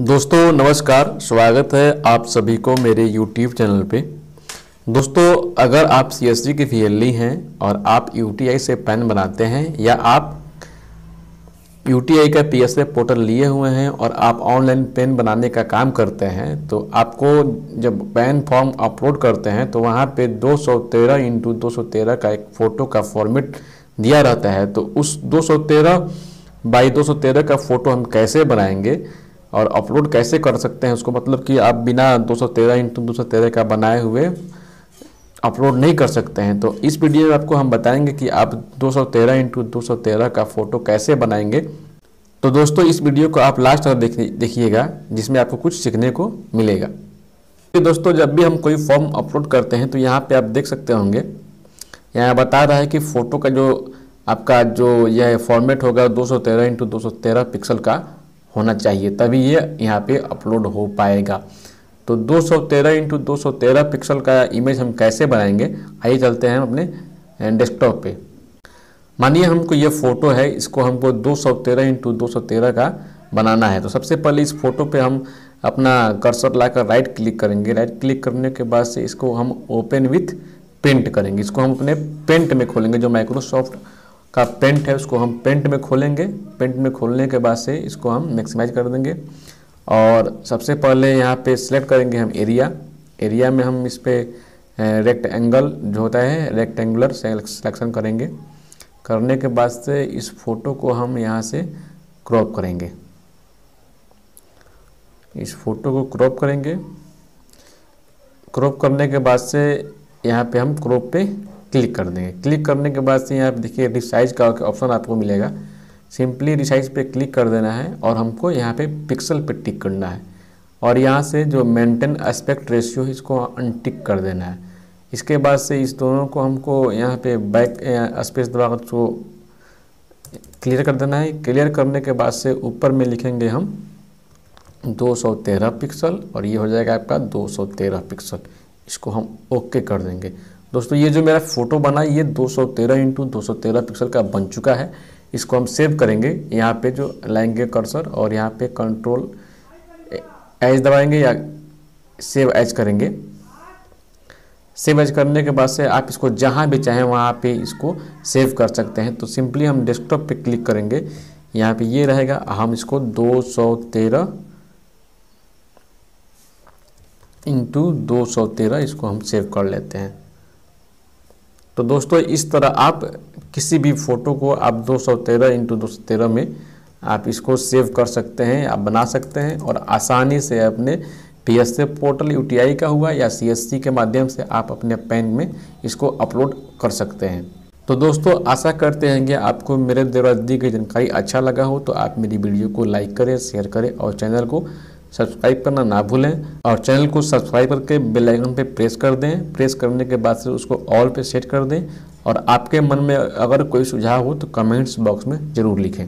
दोस्तों, नमस्कार। स्वागत है आप सभी को मेरे YouTube चैनल पे। दोस्तों, अगर आप सी एस की वी हैं और आप यू से पेन बनाते हैं या आप यू का पी पोर्टल लिए हुए हैं और आप ऑनलाइन पेन बनाने का काम करते हैं तो आपको जब पेन फॉर्म अपलोड करते हैं तो वहाँ पे 213 सौ तेरह इंटू दो सौ तेरह का एक फ़ोटो का फॉर्मेट दिया रहता है। तो उस 213 सौ बाई 213 का फ़ोटो हम कैसे बनाएँगे? और अपलोड कैसे कर सकते हैं? उसको मतलब कि आप बिना 213 सौ तेरह इंटू दो सौ तेरह का बनाए हुए अपलोड नहीं कर सकते हैं। तो इस वीडियो में आपको हम बताएँगे कि आप 213 सौ तेरह इंटू दो सौ तेरह का फ़ोटो कैसे बनाएँगे। तो दोस्तों, इस वीडियो को आप लास्ट तक देख देखिएगा, जिसमें आपको कुछ सीखने को मिलेगा। तो दोस्तों, जब भी हम कोई फॉर्म अपलोड करते हैं तो यहाँ पे आप देख सकते होंगे। यहाँ बता रहा है कि फ़ोटो का जो आपका जो यह फॉर्मेट होगा 213 सौ तेरह इंटू दो पिक्सल का होना चाहिए, तभी ये यहाँ पे अपलोड हो पाएगा। तो 213 सौ तेरह इंटू दो सौ तेरह पिक्सल का इमेज हम कैसे बनाएँगे? आइए चलते हैं अपने डेस्कटॉप पे। मानिए हमको ये फ़ोटो है, इसको हमको 213 सौ तेरह इंटू दो सौ तेरह का बनाना है। तो सबसे पहले इस फ़ोटो पे हम अपना कर्सर लाकर राइट क्लिक करेंगे। राइट क्लिक करने के बाद से इसको हम ओपन विथ पेंट करेंगे। इसको हम अपने पेंट में खोलेंगे, जो माइक्रोसॉफ्ट का पेंट है, उसको हम पेंट में खोलेंगे। पेंट में खोलने के बाद से इसको हम मैक्सिमाइज कर देंगे। और सबसे पहले यहाँ पे सिलेक्ट करेंगे हम एरिया एरिया में हम इस पर रेक्ट एंगल जो होता है रेक्टेंगुलर सिलेक्शन करेंगे। करने के बाद से इस फ़ोटो को हम यहाँ से क्रॉप करेंगे। इस फ़ोटो को क्रॉप करेंगे। क्रॉप करने के बाद से यहाँ पे हम क्रॉप पे क्लिक कर देंगे। क्लिक करने के बाद से यहाँ पे देखिए रिसाइज का ऑप्शन आपको मिलेगा। सिंपली रिसाइज पे क्लिक कर देना है और हमको यहाँ पे पिक्सल पे टिक करना है। और यहाँ से जो मेंटेन एस्पेक्ट रेशियो है, इसको अनटिक कर देना है। इसके बाद से इस दोनों को हमको यहाँ पे बैक स्पेस दबा कर उसको क्लियर कर देना है। क्लियर करने के बाद से ऊपर में लिखेंगे हम 213 पिक्सल और ये हो जाएगा आपका 213 पिक्सल इसको हम ओके कर देंगे। दोस्तों, ये जो मेरा फ़ोटो बना, ये 213 सौ तेरह इंटू सौ तेरह पिक्सल का बन चुका है। इसको हम सेव करेंगे। यहाँ पे जो लाएँगे कर्सर और यहाँ पे कंट्रोल एच दबाएँगे या सेव एज करेंगे। सेव एच करने के बाद से आप इसको जहाँ भी चाहें वहाँ पे इसको सेव कर सकते हैं। तो सिंपली हम डेस्कटॉप पे क्लिक करेंगे। यहाँ पे ये रहेगा, हम इसको 213 इंटू दो इसको हम सेव कर लेते हैं। तो दोस्तों, इस तरह आप किसी भी फ़ोटो को आप 213 सौ तेरह इंटू दो सौ तेरह में आप इसको सेव कर सकते हैं, आप बना सकते हैं और आसानी से अपने पी एस पोर्टल यूटीआई का हुआ या सीएससी के माध्यम से आप अपने पेन में इसको अपलोड कर सकते हैं। तो दोस्तों, आशा करते हैं कि आपको मेरे द्वारा दी गई जानकारी अच्छा लगा हो तो आप मेरी वीडियो को लाइक करें शेयर करें और चैनल को सब्सक्राइब करना ना भूलें और चैनल को सब्सक्राइब करके बेल आइकन पे प्रेस कर दें। प्रेस करने के बाद से उसको ऑल पे सेट कर दें। और आपके मन में अगर कोई सुझाव हो तो कमेंट्स बॉक्स में ज़रूर लिखें।